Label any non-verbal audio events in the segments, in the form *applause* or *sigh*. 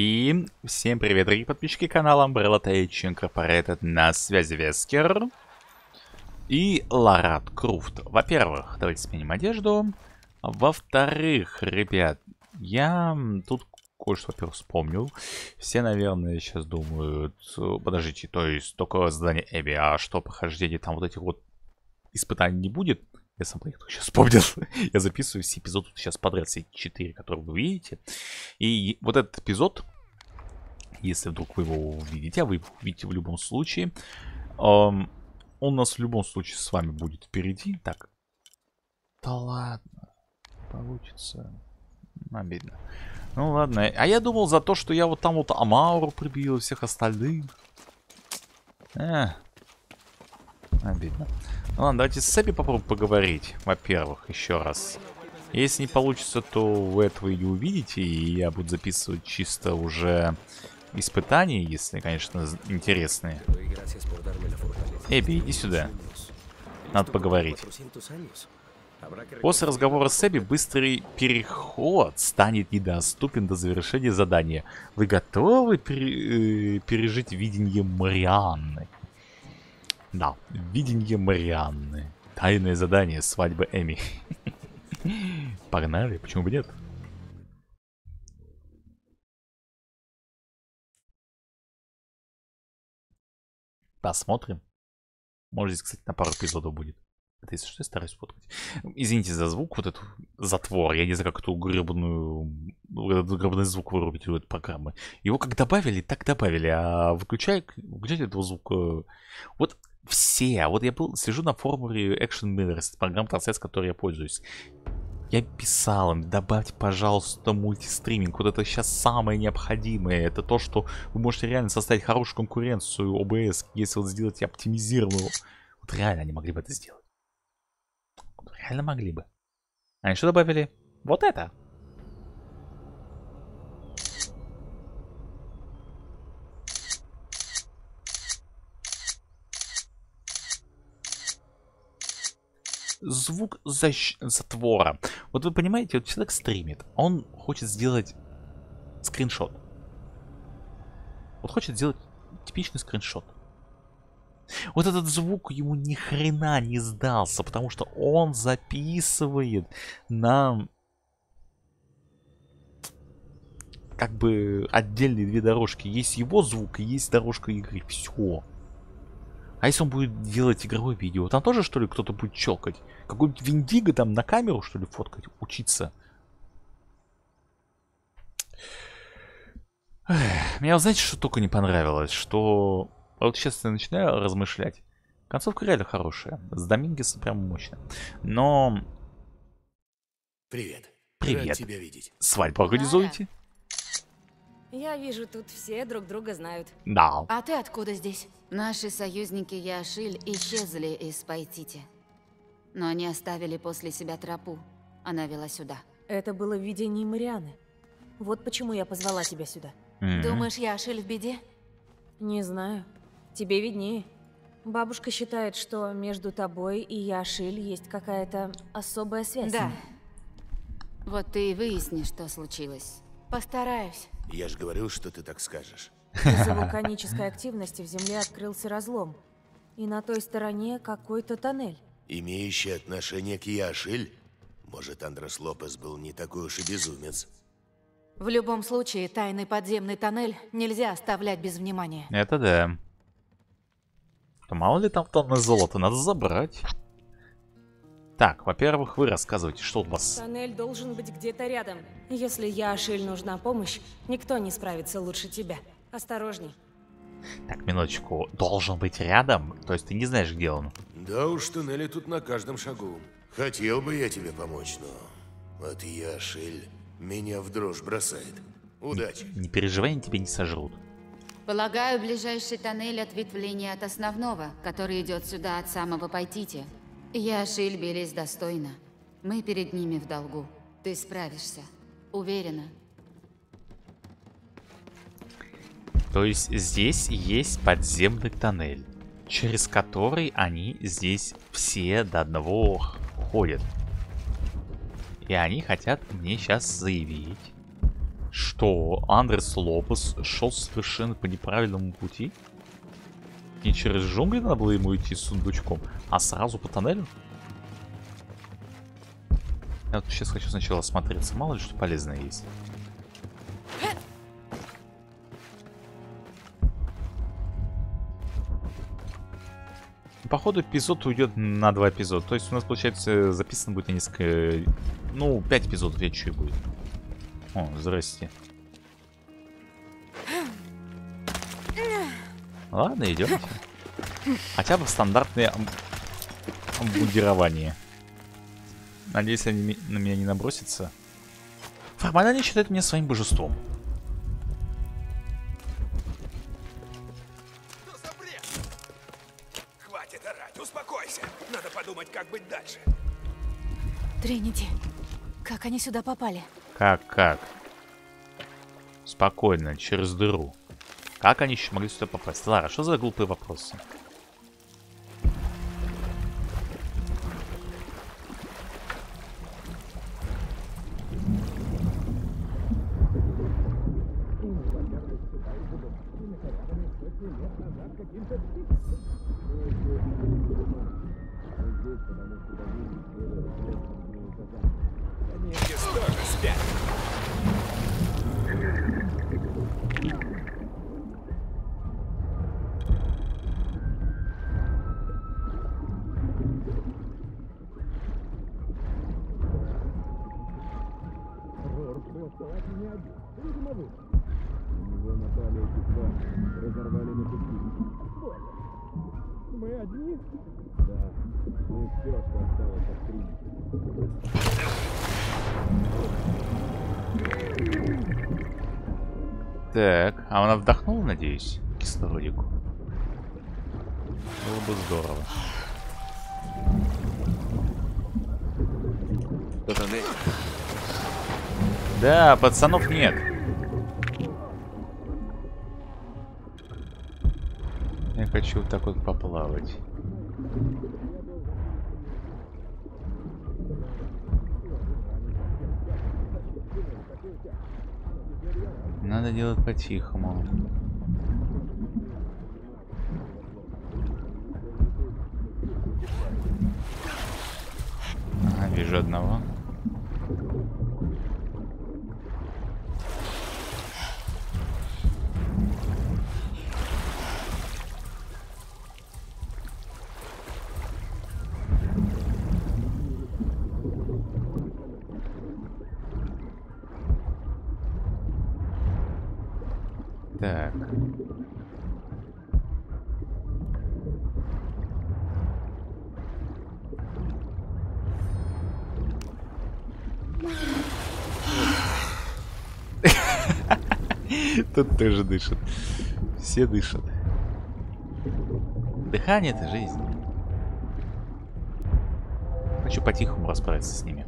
И всем привет, дорогие подписчики канала Umbrella Tech Incorporated. На связи Вескер и Ларат Круфт. Во-первых, давайте сменим одежду. Во-вторых, ребят, я тут кое-что, во-первых, вспомнил. Все, наверное, сейчас думают, подождите, то есть только задание Эбби, а что, похождение там вот этих вот испытаний не будет? Я сам про них *laughs* сейчас вспомнил. Я записываю все эпизоды сейчас подряд, все четыре, которые вы видите. И вот этот эпизод, если вдруг вы его увидите, а вы его увидите в любом случае, эм, он у нас в любом случае с вами будет впереди. Так. Да ладно. Получится. Обидно. Ну ладно. А я думал за то, что я вот там вот Амауру прибил и всех остальных. Эх. Обидно. Ну ладно, давайте с Эбби попробуем поговорить, во-первых, еще раз. Если не получится, то вы этого и не увидите, и я буду записывать чисто уже испытания, если, конечно, интересные. Эбби, иди сюда. Надо поговорить. После разговора с Эбби быстрый переход станет недоступен до завершения задания. Вы готовы пере э, пережить видение Марианны? Да, видение Марианны. Тайное задание свадьбы Эми. *laughs* Погнали, почему бы нет? Посмотрим. Может здесь, кстати, на пару эпизодов будет. Это если что, я стараюсь фоткать. Извините за звук, вот этот затвор. Я не знаю, как эту гребаную... Этот гребаный звук вырубить у этой программы. Его как добавили, так добавили. А выключай, выключать этого звука... Вот все. Вот я был, сижу на форуме Action Mirrors, программа трансляции, которой я пользуюсь. Я писал им, добавьте, пожалуйста, мультистриминг. Вот это сейчас самое необходимое. Это то, что вы можете реально составить хорошую конкуренцию OBS, если вот сделать оптимизированную. Вот реально они могли бы это сделать. Реально могли бы. Они что добавили? Вот это. Звук защ... затвора. Вот вы понимаете, вот человек стримит, он хочет сделать скриншот. Вот хочет сделать типичный скриншот. Вот этот звук ему ни хрена не сдался, потому что он записывает нам как бы отдельные две дорожки. Есть его звук и есть дорожка игры. Все. А если он будет делать игровое видео, там тоже, что ли, кто-то будет челкать? Какой-нибудь Виндиго там на камеру, что ли, фоткать, учиться? Эх, мне, знаете, что только не понравилось? Что... Вот сейчас я начинаю размышлять. Концовка реально хорошая. С Домингесом прям мощно. Но... Привет. Привет. Рад тебя видеть. Свадьбу организуете? Я вижу, тут все друг друга знают. Да. А ты откуда здесь? Наши союзники Яшиль исчезли из Пайтити. Но они оставили после себя тропу. Она вела сюда. Это было в видении Марианы. Вот почему я позвала тебя сюда. Мгм. Думаешь, Яшиль в беде? Не знаю. Тебе виднее. Бабушка считает, что между тобой и Яшиль есть какая-то особая связь. Да. Вот ты и выясни, что случилось. Постараюсь. Я же говорил, что ты так скажешь. Из-за вулканической активности в земле открылся разлом. И на той стороне какой-то тоннель. Имеющий отношение к Яшиль? Может, Андрес Лопес был не такой уж и безумец? В любом случае, тайный подземный тоннель нельзя оставлять без внимания. Это да. Да мало ли там тонны золота, надо забрать. Так, во-первых, вы рассказывайте, что у вас... Тоннель должен быть где-то рядом. Если Яшиль нужна помощь, никто не справится лучше тебя. Осторожней. Так, минуточку. Должен быть рядом? То есть ты не знаешь, где он? Да уж, туннели тут на каждом шагу. Хотел бы я тебе помочь, но... От Яшиль меня в дрожь бросает. Удачи. Не переживай, они тебя не сожрут. Полагаю, ближайший тоннель ответвление от основного, который идет сюда от самого Пайтити. Яшиль бились достойно. Мы перед ними в долгу. Ты справишься. Уверена. То есть здесь есть подземный тоннель, через который они здесь все до одного ходят. И они хотят мне сейчас заявить, Что? Андрес Лопес шел совершенно по неправильному пути? Не через джунгли надо было ему идти с сундучком, а сразу по тоннелю? Я вот сейчас хочу сначала осмотреться, мало ли что полезное есть. Походу эпизод уйдет на два эпизода. То есть у нас, получается, записано будет несколько... Ну, пять эпизодов, чуть будет. О, здрасте. Ладно, идемте. Хотя бы стандартное обмундирование. Надеюсь, они на меня не набросятся. Формально они считают меня своим божеством. Успокойся. Надо подумать, как быть дальше. Тринити, как они сюда попали? Как, как? Спокойно, через дыру. Как они еще могли сюда попасть? Лара, что за глупые вопросы? Надеюсь, кислородику? Было бы здорово. Да, пацанов нет. Я хочу вот так вот поплавать. Надо делать по-тихому. Вижу одного. Так. Тут тоже дышит. Все дышат. Дыхание это жизнь. Хочу по-тихому расправиться с ними.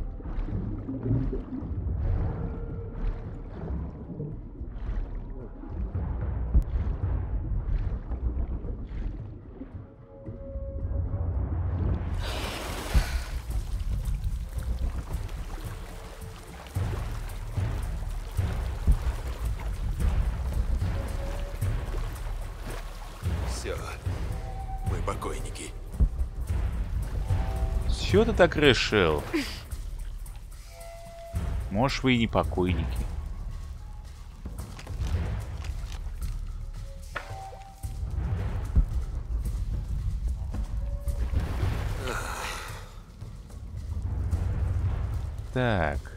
Все, мы покойники. С чего ты так решил? Может, вы и не покойники. Так.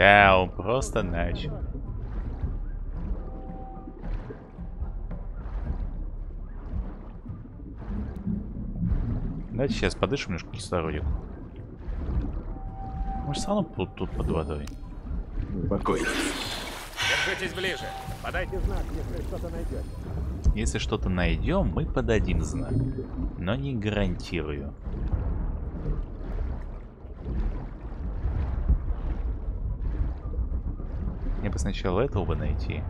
Да, он просто начал. Давайте сейчас подышим немножко кислородик. Мы же все равно тут, тут под водой. Держитесь ближе. Подайте знак, если что-то найдете. Если что-то найдем, мы подадим знак. Но не гарантирую. Мне бы сначала этого бы найти.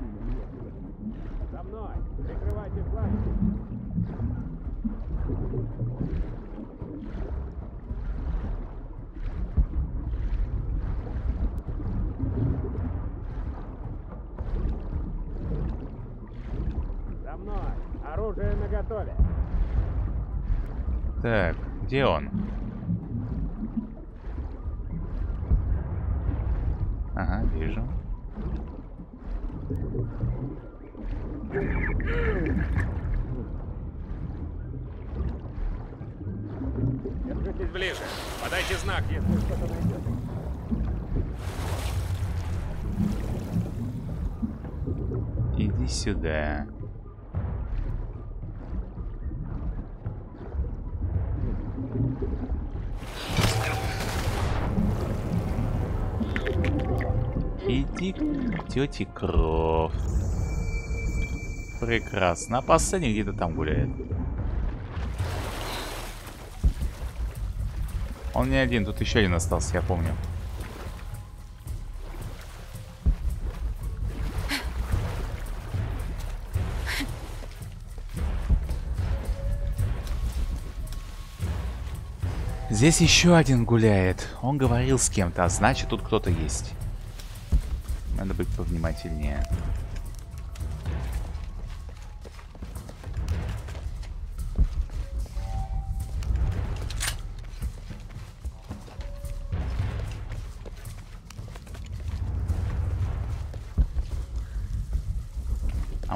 За мной. Прикрывайте флаг. За мной. Оружие наготове. Так, где он? Ага, вижу. Держитесь ближе. Подайте знак, если что-то найдете. Иди сюда. Иди к тете Крофт. Прекрасно. А последний где-то там гуляет. Он не один, тут еще один остался, я помню. Здесь еще один гуляет. Он говорил с кем-то, а значит тут кто-то есть. Надо быть повнимательнее.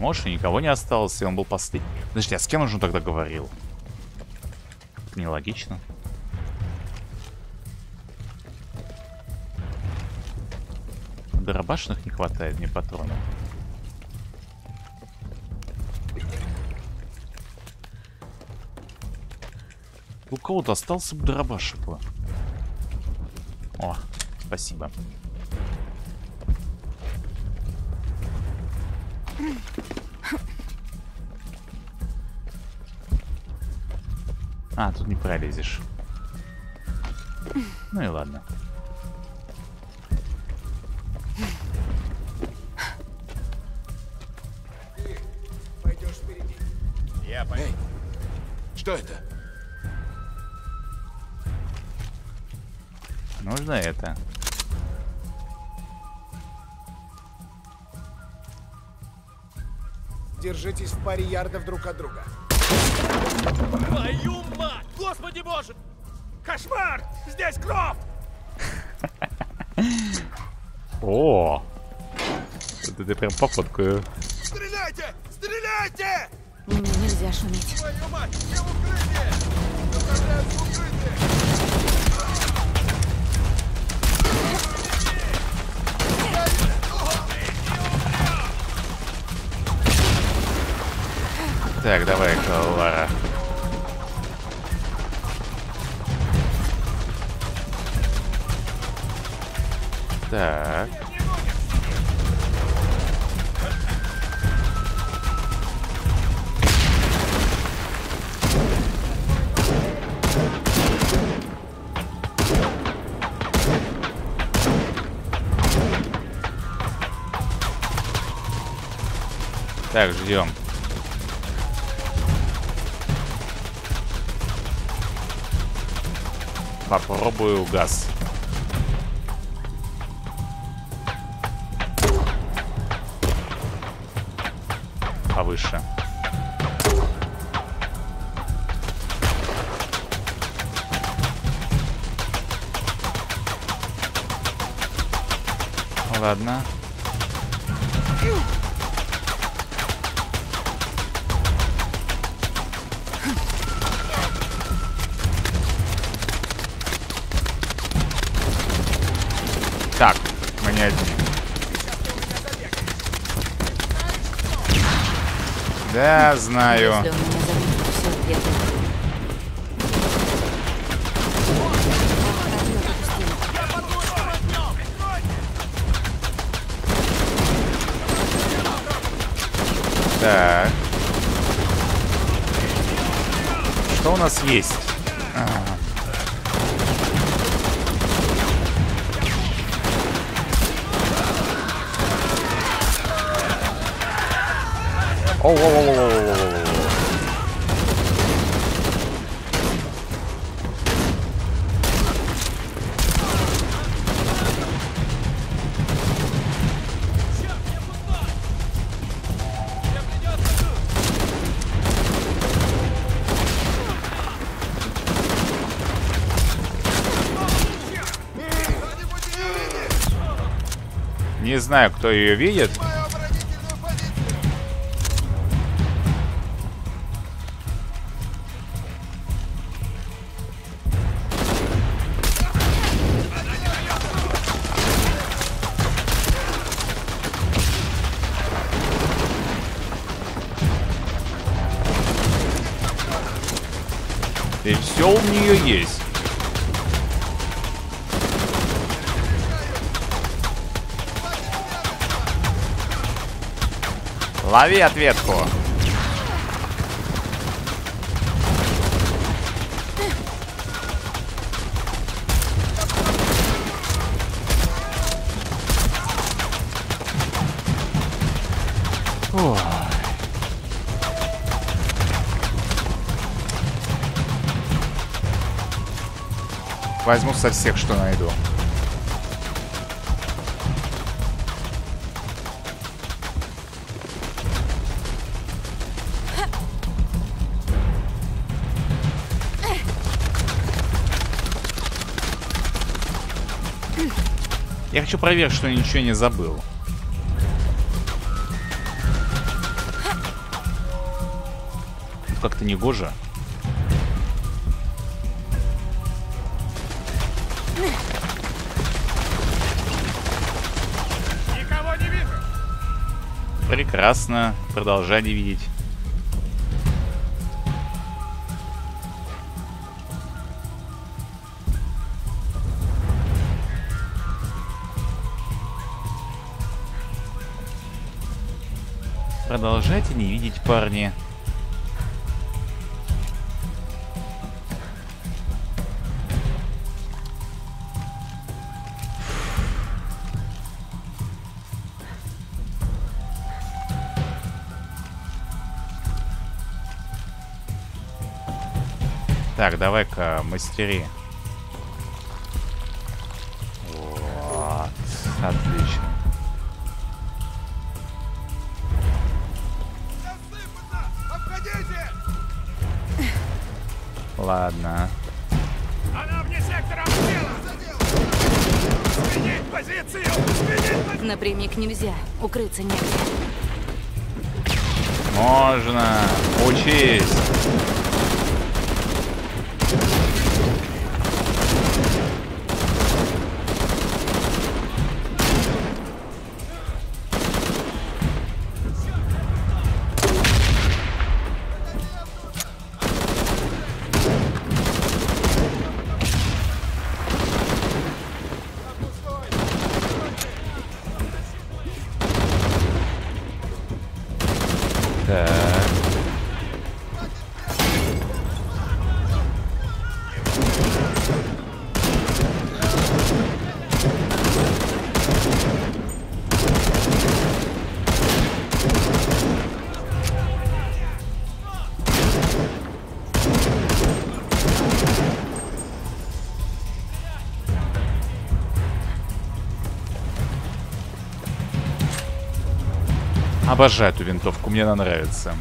Может и никого не осталось, и он был последний. Подожди, а с кем он же тогда говорил? Это нелогично. Дробашных не хватает мне патронов. У кого-то остался бы дробашек. бы. О, спасибо. А, тут не пролезешь. Ну и ладно. Пойдешь впереди. Я пойду. Что это? Нужно это. Держитесь в паре ярдов друг от друга. Твою мать! Господи боже! Кошмар! Здесь кровь! *laughs* О! Это ты прям по фоткаю. Стреляйте! Стреляйте! Мне нельзя шуметь. Твою мать! Я в укрытии! Направляюсь в укрытие! Так, давай, Лара. Так. Так, ждем. Попробую газ. выше. Ладно. Да, знаю. Если он меня заметит, все, я тут. Так. Что у нас есть? А. Не знаю, кто ее видит. Лови ответку. Ой. Возьму со всех, что найду. Я хочу проверить, что я ничего не забыл. Как-то не гоже. Прекрасно. Продолжай не видеть. Продолжайте не видеть, парни. Так, давай-ка мастери. Укрыться негде. Можно. Учись. Обожаю эту винтовку, мне она нравится.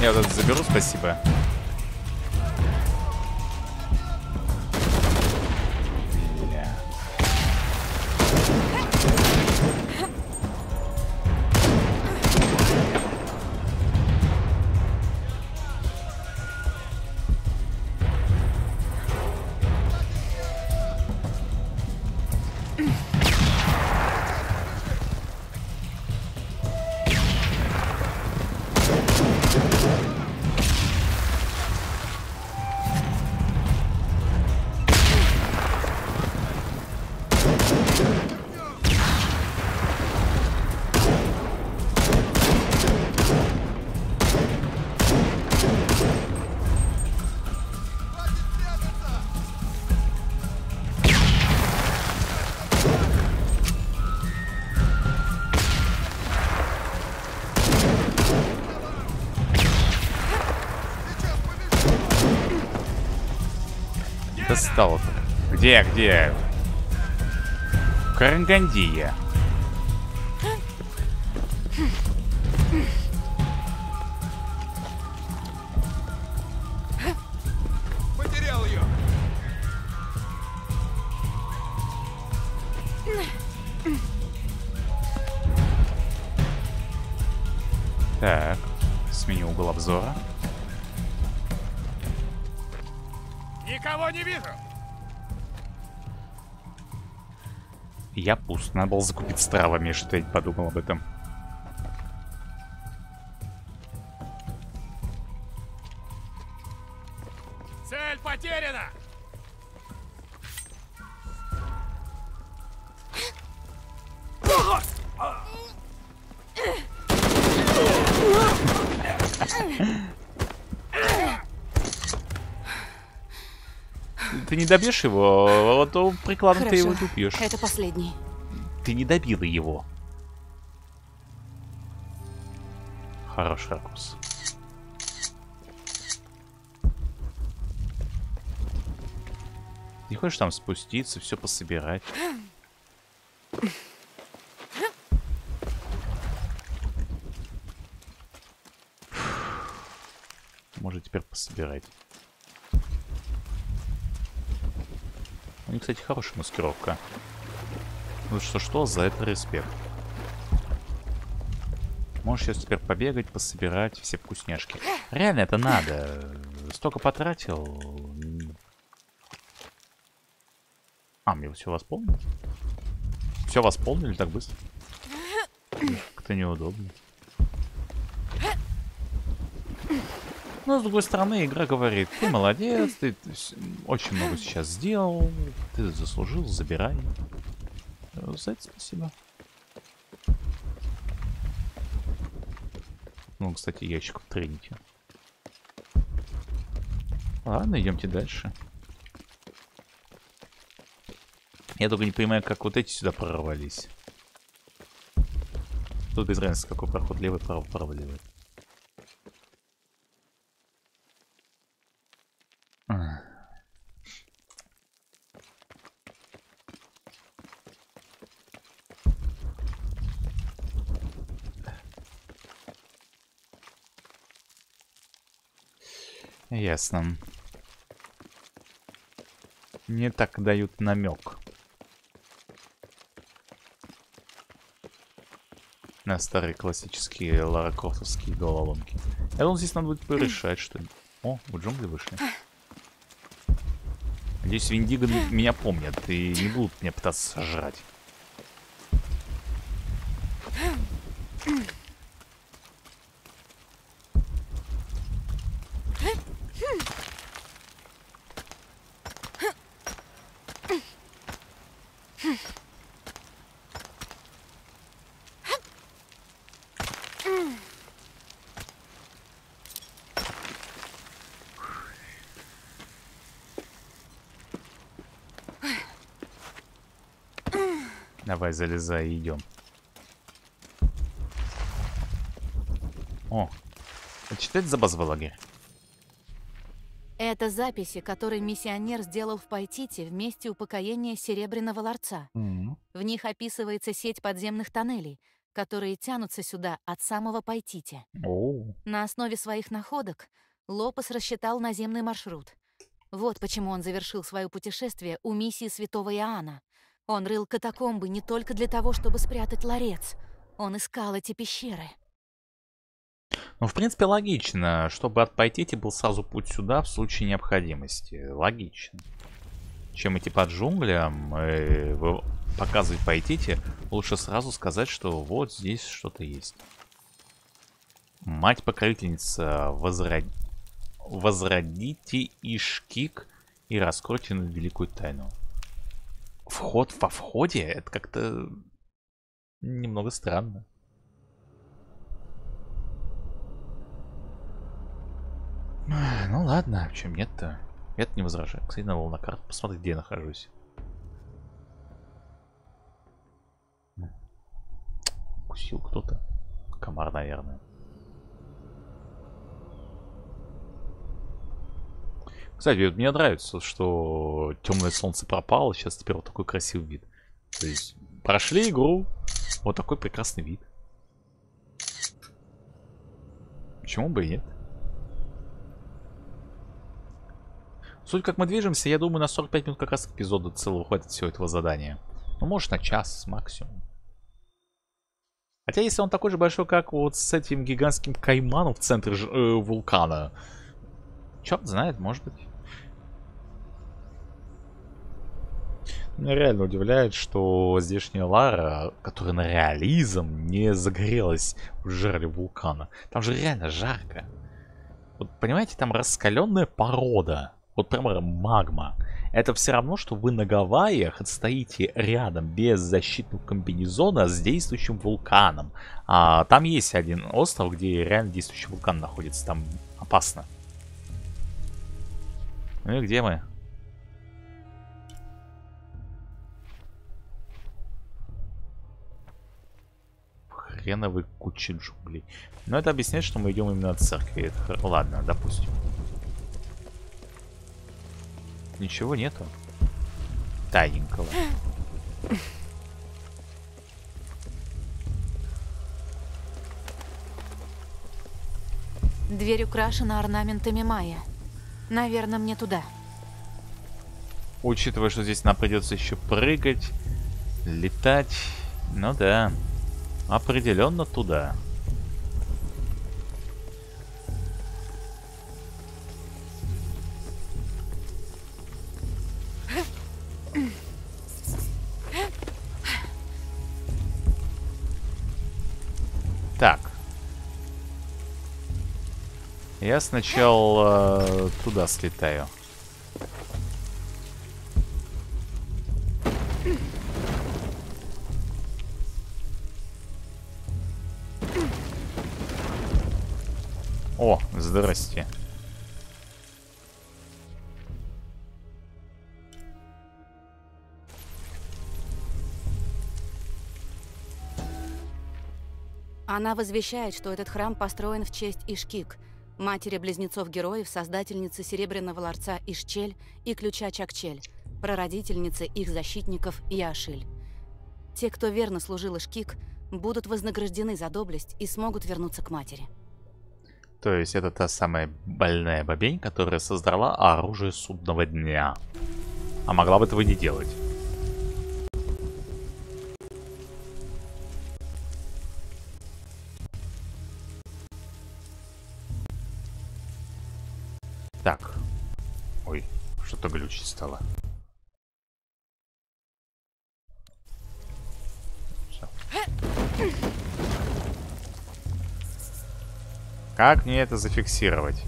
Я вот это заберу, спасибо. Mm-hmm. *clears throat* Это. Где, где? Карангандия. Надо было закупить травами, что я не подумал об этом. Цель потеряна. Ты не добьешь его, а то прикладом ты его убьешь. Это последний. Ты не добила его. Хороший ракурс. Не хочешь там спуститься, все пособирать? Может теперь пособирать. У них, кстати, хорошая маскировка. Ну что-что, за это респект. Можешь сейчас теперь побегать, пособирать все вкусняшки. Реально это надо. Столько потратил. А, мне все восполнили? Все восполнили так быстро? Как-то неудобно. Но, с другой стороны, игра говорит, ты молодец, ты с- очень много сейчас сделал, ты заслужил, забирай. Это спасибо. Ну, кстати, ящик в Тринити. Ладно, идемте дальше. Я только не понимаю, как вот эти сюда прорвались. Тут без разницы, какой проход, левый, право, право, левый. Ясно. Мне так дают намек. На старые классические Лара Крофтовские головоломки. Я думал, здесь надо будет порешать что-нибудь. О, в джунгли вышли. Надеюсь, Виндиго меня помнят и не будут меня пытаться сожрать. Давай, залезай и идем. О, что это за базовый лагерь? Это записи, которые миссионер сделал в Пайтите в месте упокоения Серебряного Ларца. В них описывается сеть подземных тоннелей, которые тянутся сюда от самого Пайтити. О, На основе своих находок Лопес рассчитал наземный маршрут. Вот почему он завершил свое путешествие у миссии святого Иоанна. Он рыл катакомбы не только для того, чтобы спрятать ларец. Он искал эти пещеры. Ну, в принципе, логично. Чтобы от Пайтити был сразу путь сюда в случае необходимости. Логично. Чем идти по джунглям, э, вы- показывать Пайтити, лучше сразу сказать, что вот здесь что-то есть. Мать-покровительница, возрод... возродите Ишкик и раскройте великую тайну. Вход во входе? Это как-то немного странно. Ну ладно, в чем нет-то? Это не возражаю. Кстати, надо было на карту посмотреть, где я нахожусь. М. Укусил кто-то. Комар, наверное. Кстати, вот мне нравится, что темное солнце пропало, сейчас теперь вот такой красивый вид. То есть прошли игру, вот такой прекрасный вид. Почему бы и нет? Суть как мы движемся, я думаю, на 45 минут как раз эпизода целого хватит всего этого задания. Ну, может, на час максимум. Хотя, если он такой же большой, как вот с этим гигантским кайманом в центре ж- э, вулкана, черт знает, может быть. Меня реально удивляет, что здешняя Лара, которая на реализм, не загорелась в жерле вулкана. Там же реально жарко. Вот понимаете, там раскаленная порода. Вот прямо магма. Это все равно, что вы на Гавайях стоите рядом без защитного комбинезона с действующим вулканом. А там есть один остров, где реально действующий вулкан находится. Там опасно. Ну и где мы? Хреновой куче джунглей. Но это объясняет, что мы идем именно от церкви. Это Ладно, допустим. Ничего нету. Тайненького. Дверь украшена орнаментами майя. Наверное, мне туда. Учитывая, что здесь нам придется еще прыгать, летать. Ну да. Определенно туда. Так. Я сначала э, туда слетаю. О, здрасте. Она возвещает, что этот храм построен в честь Ишкик, матери близнецов-героев, создательницы Серебряного ларца Ишчель и ключа Чакчель, прародительницы их защитников Яшиль. Те, кто верно служил Ишкик, будут вознаграждены за доблесть и смогут вернуться к матери. То есть это та самая больная бабень, которая создала оружие судного дня. А могла бы этого не делать. Так. Ой, что-то глючить стало. Как мне это зафиксировать?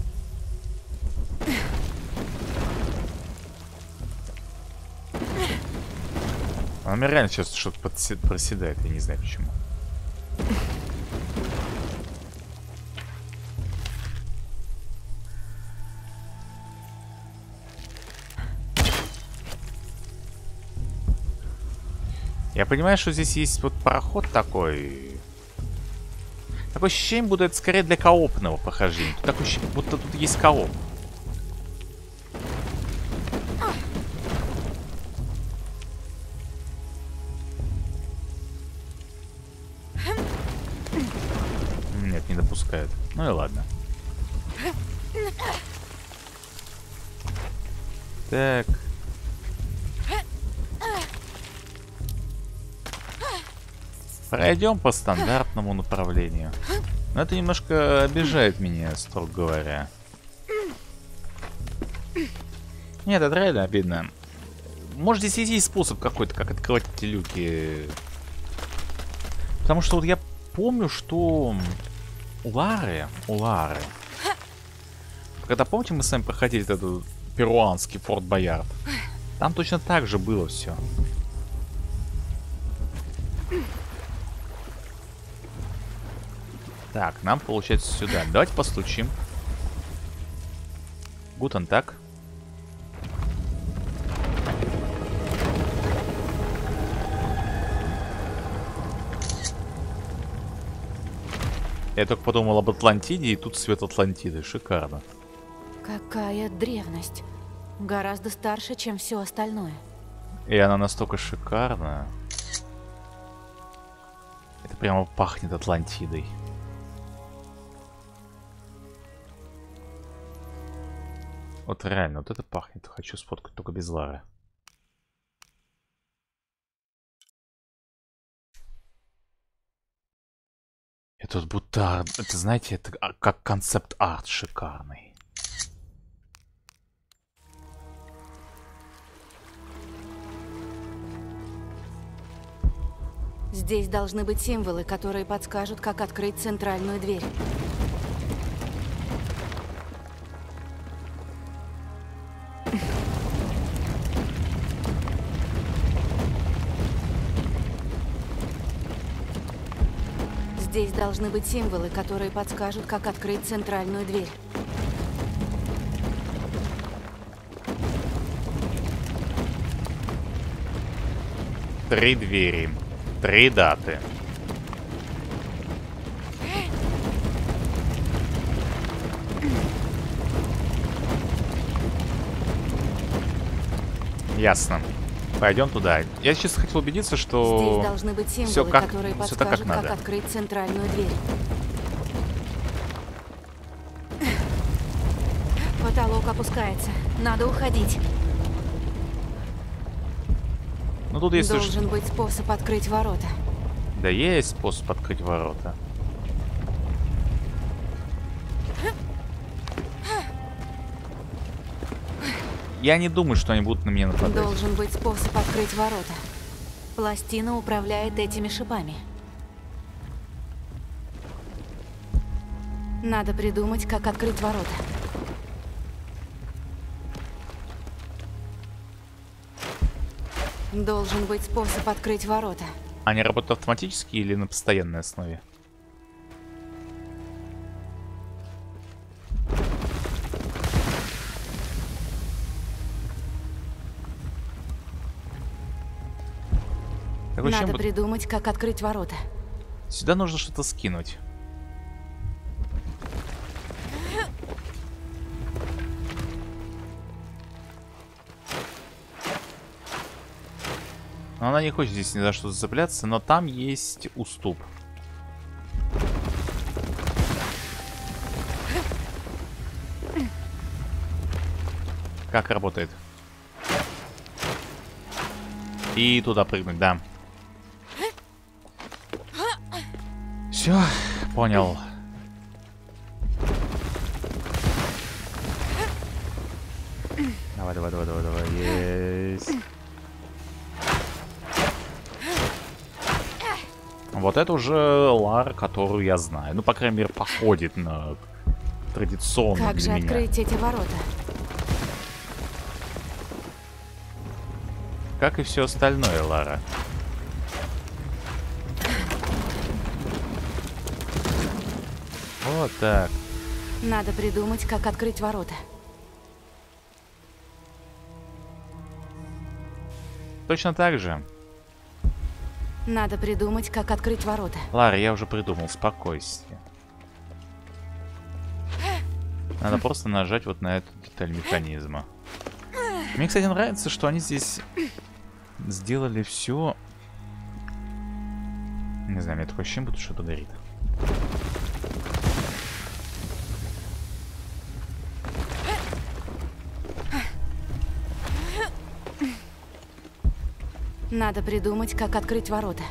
А у меня реально сейчас что-то проседает, я не знаю почему. Я понимаю, что здесь есть вот проход такой. Такое ощущение, будто это скорее для коопного прохождения. Тут такое ощущение, будто тут есть кооп. Нет, не допускают. Ну и ладно. Так. Пройдем по стандартному направлению. Но это немножко обижает меня, строго говоря. Нет, это реально обидно. Может здесь есть способ какой-то, как открывать эти люки. Потому что вот я помню, что у Лары, у Лары, когда, помните, мы с вами проходили этот перуанский Форт Боярд, там точно так же было все. Так, нам получается сюда. Давайте постучим. Гутен так. Я только подумал об Атлантиде, и тут свет Атлантиды. Шикарно. Какая древность. Гораздо старше, чем все остальное. И она настолько шикарная. Это прямо пахнет Атлантидой. Вот реально, вот это пахнет. Хочу сфоткать только без Лары. Это вот будто... Это, знаете, это а, как концепт-арт шикарный. Здесь должны быть символы, которые подскажут, как открыть центральную дверь. Здесь должны быть символы, которые подскажут, как открыть центральную дверь. Три двери. Три даты. Ясно. Пойдем туда. Я сейчас хотел убедиться, что... Здесь должны быть символы, всё как- которые всё так, как надо. открыть центральную дверь. Потолок опускается. Надо уходить. Ну тут если... ж- Должен быть способ открыть ворота. Да есть способ открыть ворота. Я не думаю, что они будут на меня нападать. Должен быть способ открыть ворота. Пластина управляет этими шипами. Надо придумать, как открыть ворота. Должен быть способ открыть ворота. Они работают автоматически или на постоянной основе? Ощущение, Надо будто придумать, как открыть ворота. Сюда нужно что-то скинуть. Но она не хочет здесь ни за что зацепляться, но там есть уступ. Как работает? И туда прыгнуть, да. Все, понял. Давай, давай, давай, давай, давай. Есть. Вот это уже Лара, которую я знаю. Ну, по крайней мере, походит на традиционную Как для же меня. открыть эти ворота? Как и все остальное, Лара. Вот так. Надо придумать, как открыть ворота. Точно так же. Надо придумать, как открыть ворота. Лара, я уже придумал, спокойствие. Надо просто нажать вот на эту деталь механизма. Мне, кстати, нравится, что они здесь сделали все. Не знаю, мне такое ощущение, будто что-то горит. Надо придумать, как открыть ворота.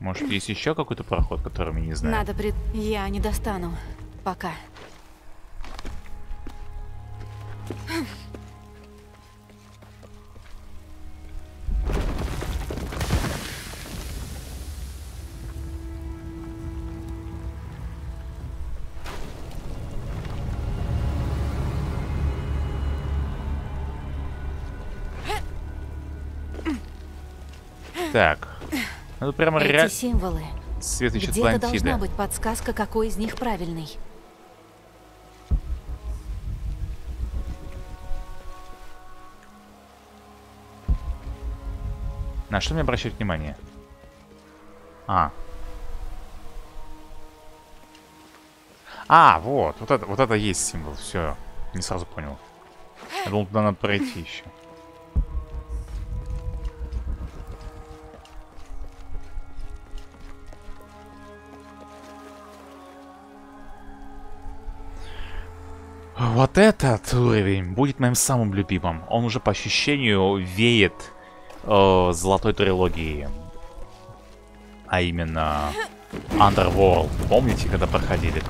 Может, есть еще какой-то проход, который мы не знаем? Надо при... Я не достану. Пока. Так. Ну, прямо Эти реально символы. светоч Где-то должна быть подсказка, какой из них правильный. На что мне обращать внимание? А. А, вот. Вот это, вот это есть символ. Все. Не сразу понял. Я думал, туда надо пройти еще. Вот этот уровень будет моим самым любимым. Он уже по ощущению веет э, золотой трилогии. А именно Underworld. Помните, когда проходили?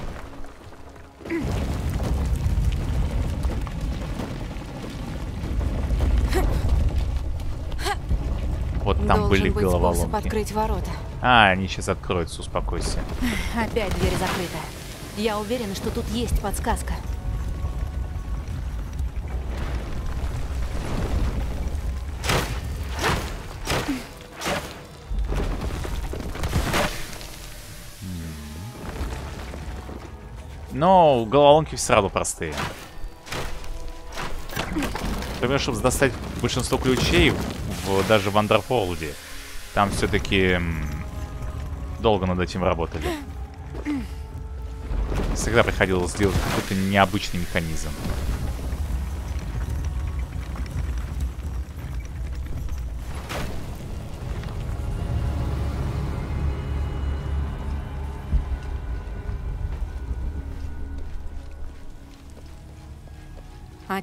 Вот там Должен были быть головоломки. открыть ворота. А, они сейчас откроются, успокойся. *laughs* Опять дверь закрыта. Я уверена, что тут есть подсказка. Но головоломки все равно простые. Например, чтобы достать большинство ключей, в, даже в Андерфолде, там все-таки долго над этим работали. Всегда приходилось сделать какой-то необычный механизм.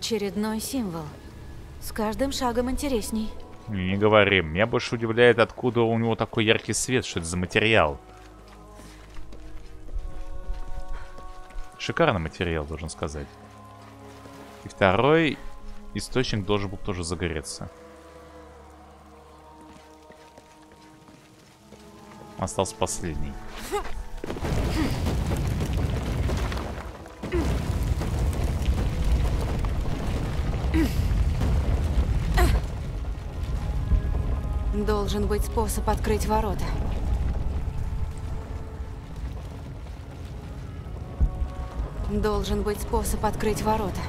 Очередной символ. С каждым шагом интересней. Не говори. Меня больше удивляет, откуда у него такой яркий свет, что это за материал. Шикарный материал, должен сказать. И второй источник должен был тоже загореться. Остался последний. *laughs* Должен быть способ открыть ворота. Должен быть способ открыть ворота.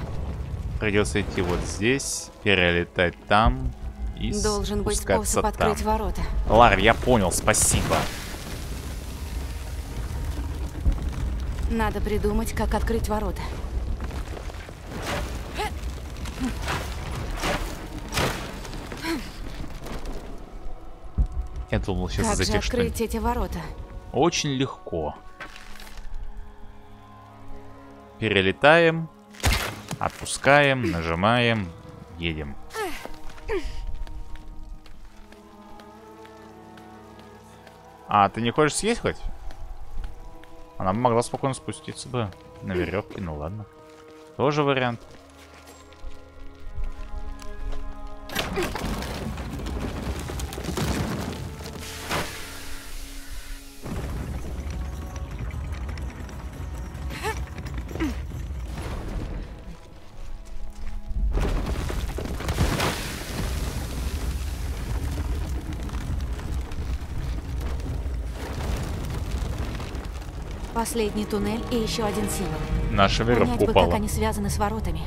Придется идти вот здесь, перелетать там и Должен быть способ там. открыть ворота. Лар, я понял, спасибо. Надо придумать, как открыть ворота. Я думал сейчас как же что открыть эти ворота? Очень легко. Перелетаем, отпускаем, нажимаем, едем. А, ты не хочешь съесть хоть? Она могла спокойно спуститься бы на веревке, ну ладно. Тоже вариант. Последний туннель и еще один символ. Наша веревка Понять бы, упала. как они связаны с воротами.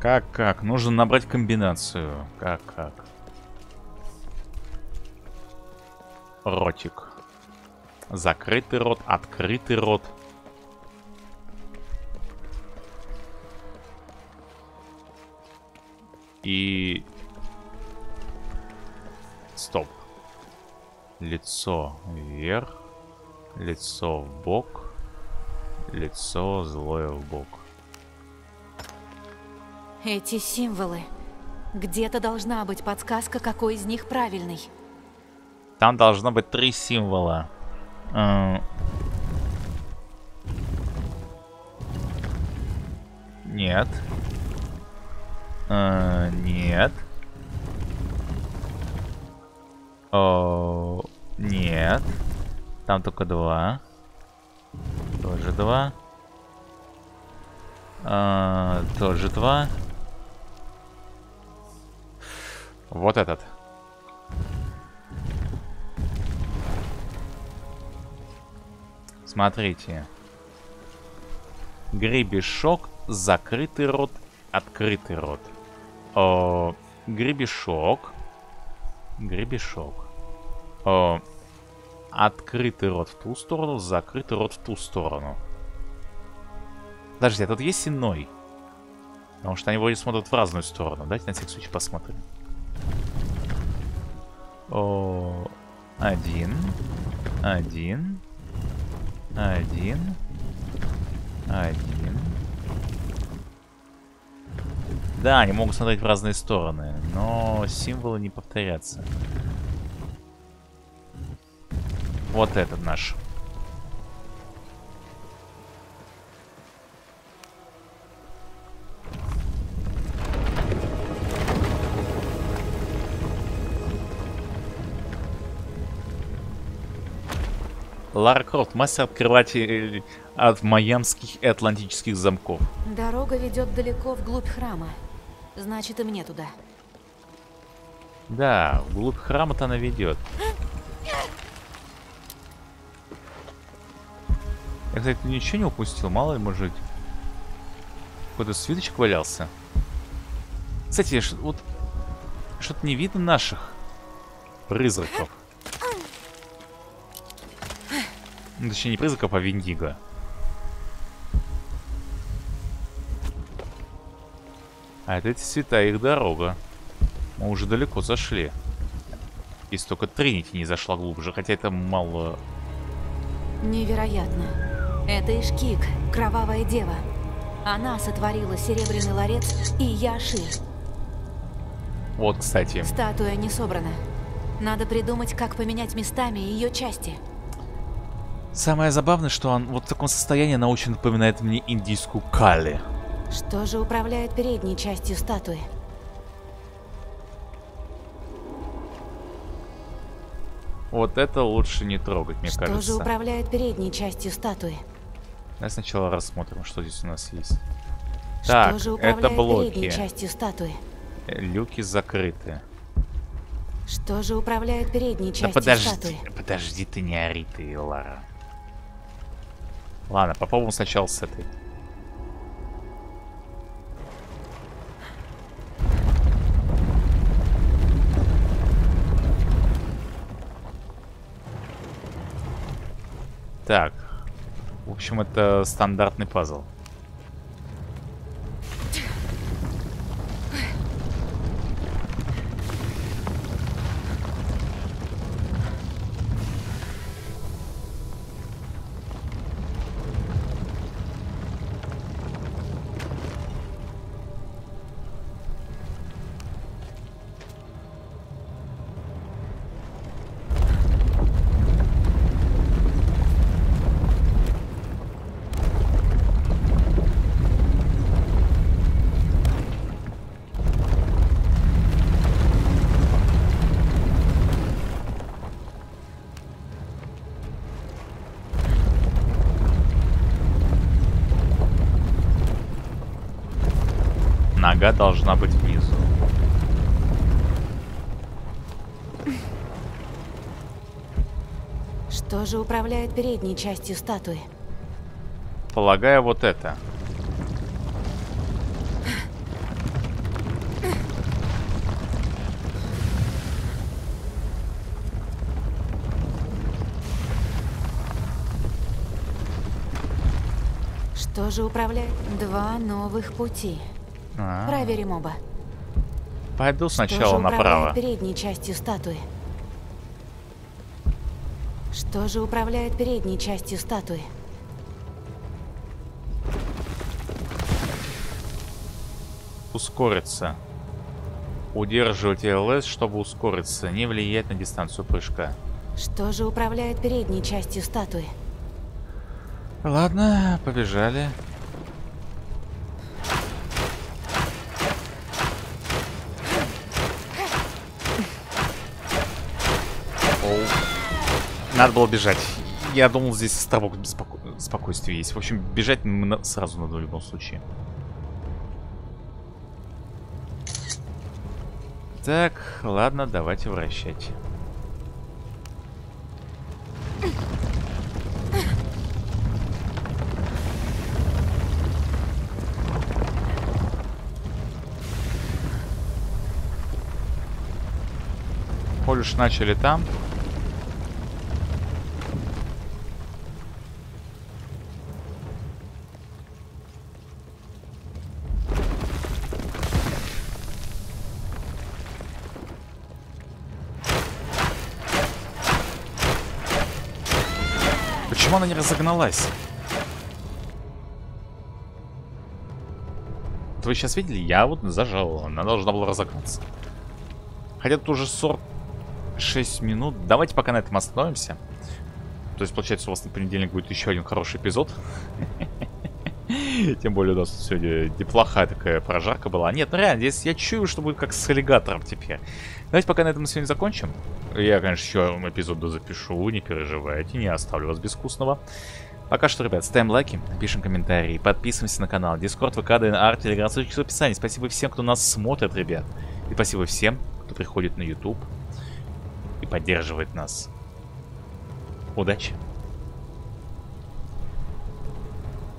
Как, как? Нужно набрать комбинацию. Как, как? Ротик. Закрытый рот, открытый рот. И... Стоп. Лицо вверх, лицо в бок, лицо злое в бок. Эти символы. Где-то должна быть подсказка, какой из них правильный. Там должно быть три символа. Э, Нет. Э, Нет. О, нет. Там только два. Тоже два. А, тоже два. Вот этот. Смотрите. Гребешок, закрытый рот, открытый рот. О, гребешок. Гребешок. О, открытый рот в ту сторону, закрытый рот в ту сторону. Подожди, а тут есть иной? Потому что они вроде смотрят в разную сторону. Давайте на всякий случай посмотрим. О, один, один, один, один. Да, они могут смотреть в разные стороны, но символы не повторятся. Вот этот наш. Лара Крофт, мастер открывать э, от майамских и атлантических замков. Дорога ведет далеко вглубь храма. Значит, и мне туда. Да, вглубь храма-то она ведет. *gasps* Я, кстати, ничего не упустил, мало ли, может, какой-то свиточек валялся. Кстати, вот что-то не видно наших призраков. Ну, точнее, не призраков, а Виндиго. А это эти цвета, их дорога. Мы уже далеко зашли. Если только Тринити не зашла глубже, хотя это мало... Невероятно. Это Ишкик, кровавая дева. Она сотворила серебряный ларец и Яши. Вот, кстати. Статуя не собрана. Надо придумать, как поменять местами ее части. Самое забавное, что он вот в таком состоянии она очень напоминает мне индийскую Кали. Что же управляет передней частью статуи? Вот это лучше не трогать, мне Что кажется. же управляет передней частью статуи? Давай сначала рассмотрим, что здесь у нас есть. Что Так, же это блоки. частью статуи? Э, Люки закрыты. Что же управляет передней Да частью подожди, статуи? подожди ты, не ори ты, Лара. Ладно, попробуем сначала с этой. Так. В общем, это стандартный пазл. Нога должна быть внизу. Что же управляет передней частью статуи? Полагаю, вот это. Что же управляет два новых пути? А, Проверим оба. Пойду сначала направо. передней частью статуи? Что же управляет передней частью статуи? Ускориться. удерживать ЛС, чтобы ускориться, не влияет на дистанцию прыжка. Что же управляет передней частью статуи? Ладно, побежали. Оу. Надо было бежать. Я думал, здесь островок споко... спокойствия есть. В общем, бежать сразу надо в любом случае. Так, ладно, давайте вращать. Коль уж начали там. Не разогналась? Вот вы сейчас видели? Я вот зажал. Она должна была разогнаться. Хотя тут уже 46 минут. Давайте пока на этом остановимся. То есть, получается, у вас на понедельник будет еще один хороший эпизод. *laughs* Тем более у нас сегодня неплохая такая прожарка была. Нет, ну реально, здесь я чую, что будет как с аллигатором теперь. Давайте пока на этом сегодня закончим. Я, конечно, еще эпизод запишу, не переживайте, не оставлю вас без вкусного. Пока что, ребят, ставим лайки, пишем комментарии, подписываемся на канал, Дискорд, ВК, ДНР, Телеграм, ссылочки в описании. Спасибо всем, кто нас смотрит, ребят. И спасибо всем, кто приходит на YouTube и поддерживает нас. Удачи!